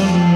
some